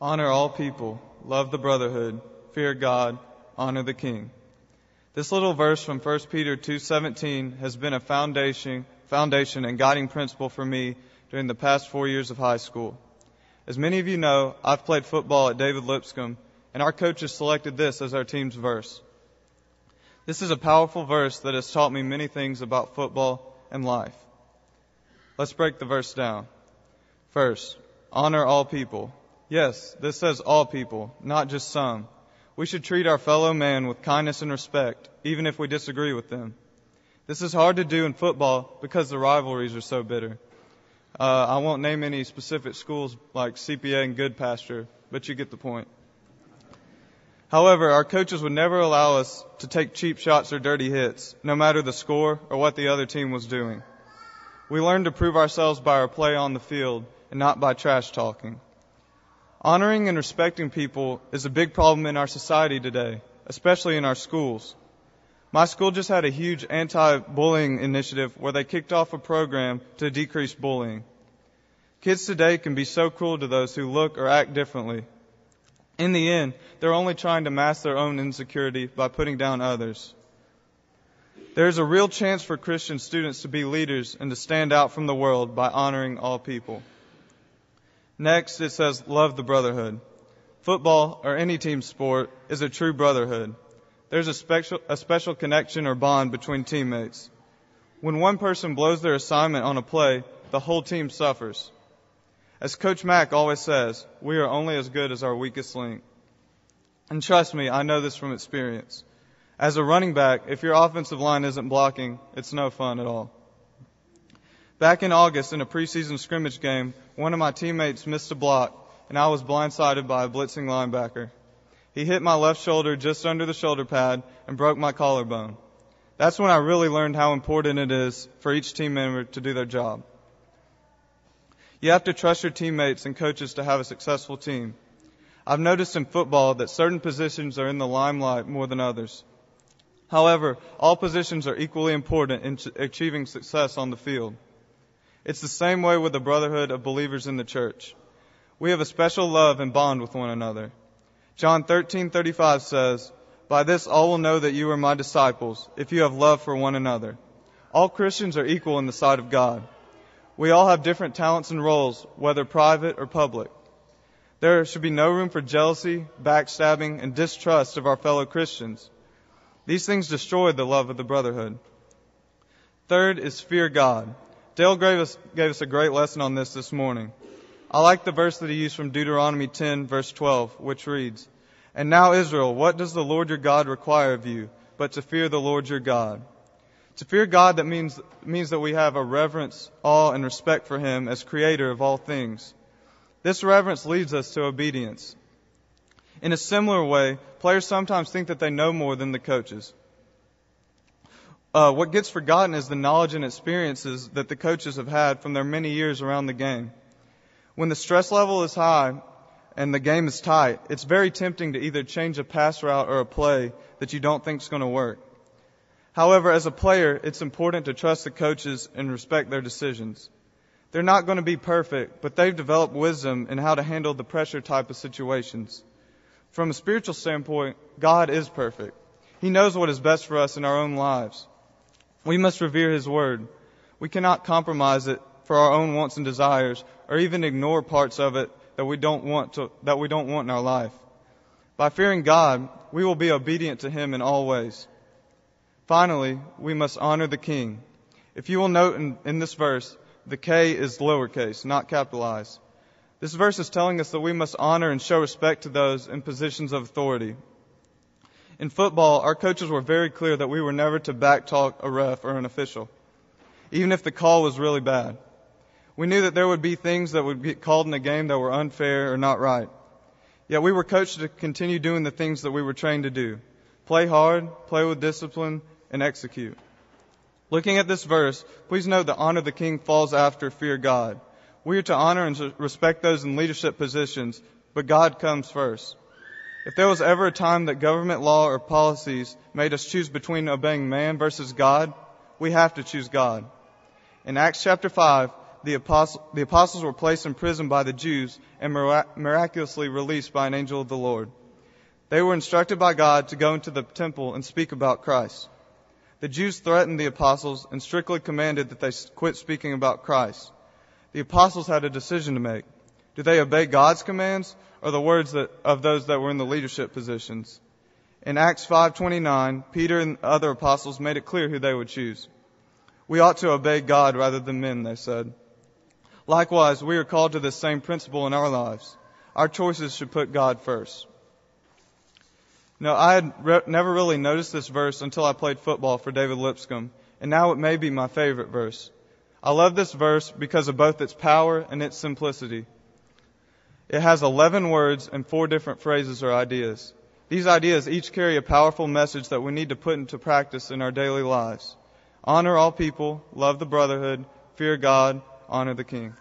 Honor all people, love the brotherhood, fear God, honor the king. This little verse from 1 Peter 2:17 has been a foundation, foundation and guiding principle for me during the past 4 years of high school. As many of you know, I've played football at David Lipscomb, and our coaches selected this as our team's verse. This is a powerful verse that has taught me many things about football and life. Let's break the verse down. First, honor all people. Yes, this says all people, not just some. We should treat our fellow man with kindness and respect, even if we disagree with them. This is hard to do in football because the rivalries are so bitter. Uh, I won't name any specific schools like CPA and Goodpasture, but you get the point. However, our coaches would never allow us to take cheap shots or dirty hits, no matter the score or what the other team was doing. We learned to prove ourselves by our play on the field and not by trash talking. Honoring and respecting people is a big problem in our society today, especially in our schools. My school just had a huge anti-bullying initiative where they kicked off a program to decrease bullying. Kids today can be so cruel to those who look or act differently. In the end, they're only trying to mask their own insecurity by putting down others. There is a real chance for Christian students to be leaders and to stand out from the world by honoring all people. Next, it says, love the brotherhood. Football, or any team sport, is a true brotherhood. There's a special, a special connection or bond between teammates. When one person blows their assignment on a play, the whole team suffers. As Coach Mack always says, we are only as good as our weakest link. And trust me, I know this from experience. As a running back, if your offensive line isn't blocking, it's no fun at all. Back in August in a preseason scrimmage game, one of my teammates missed a block and I was blindsided by a blitzing linebacker. He hit my left shoulder just under the shoulder pad and broke my collarbone. That's when I really learned how important it is for each team member to do their job. You have to trust your teammates and coaches to have a successful team. I've noticed in football that certain positions are in the limelight more than others. However, all positions are equally important in achieving success on the field. It's the same way with the brotherhood of believers in the church. We have a special love and bond with one another. John 13:35 says, "By this all will know that you are my disciples, if you have love for one another." All Christians are equal in the sight of God. We all have different talents and roles, whether private or public. There should be no room for jealousy, backstabbing, and distrust of our fellow Christians. These things destroy the love of the brotherhood. Third is fear God. Dale gave us, gave us a great lesson on this this morning. I like the verse that he used from Deuteronomy 10 verse 12, which reads, And now Israel, what does the Lord your God require of you, but to fear the Lord your God? To fear God that means, means that we have a reverence, awe, and respect for Him as creator of all things. This reverence leads us to obedience. In a similar way, players sometimes think that they know more than the coaches uh, what gets forgotten is the knowledge and experiences that the coaches have had from their many years around the game. When the stress level is high and the game is tight, it's very tempting to either change a pass route or a play that you don't think is going to work. However, as a player, it's important to trust the coaches and respect their decisions. They're not going to be perfect, but they've developed wisdom in how to handle the pressure type of situations. From a spiritual standpoint, God is perfect. He knows what is best for us in our own lives. We must revere His Word. We cannot compromise it for our own wants and desires, or even ignore parts of it that we don't want to, that we don't want in our life. By fearing God, we will be obedient to Him in all ways. Finally, we must honor the King. If you will note in, in this verse, the K is lowercase, not capitalized. This verse is telling us that we must honor and show respect to those in positions of authority. In football, our coaches were very clear that we were never to backtalk a ref or an official, even if the call was really bad. We knew that there would be things that would get called in a game that were unfair or not right. Yet we were coached to continue doing the things that we were trained to do. Play hard, play with discipline, and execute. Looking at this verse, please note that honor the king falls after fear God. We are to honor and respect those in leadership positions, but God comes first. If there was ever a time that government law or policies made us choose between obeying man versus God, we have to choose God. In Acts chapter 5, the, apostle, the apostles were placed in prison by the Jews and miraculously released by an angel of the Lord. They were instructed by God to go into the temple and speak about Christ. The Jews threatened the apostles and strictly commanded that they quit speaking about Christ. The apostles had a decision to make. Do they obey God's commands or the words that, of those that were in the leadership positions? In Acts 5:29, Peter and other apostles made it clear who they would choose. We ought to obey God rather than men, they said. Likewise, we are called to this same principle in our lives. Our choices should put God first. Now, I had re- never really noticed this verse until I played football for David Lipscomb, and now it may be my favorite verse. I love this verse because of both its power and its simplicity. It has 11 words and four different phrases or ideas. These ideas each carry a powerful message that we need to put into practice in our daily lives. Honor all people, love the brotherhood, fear God, honor the king.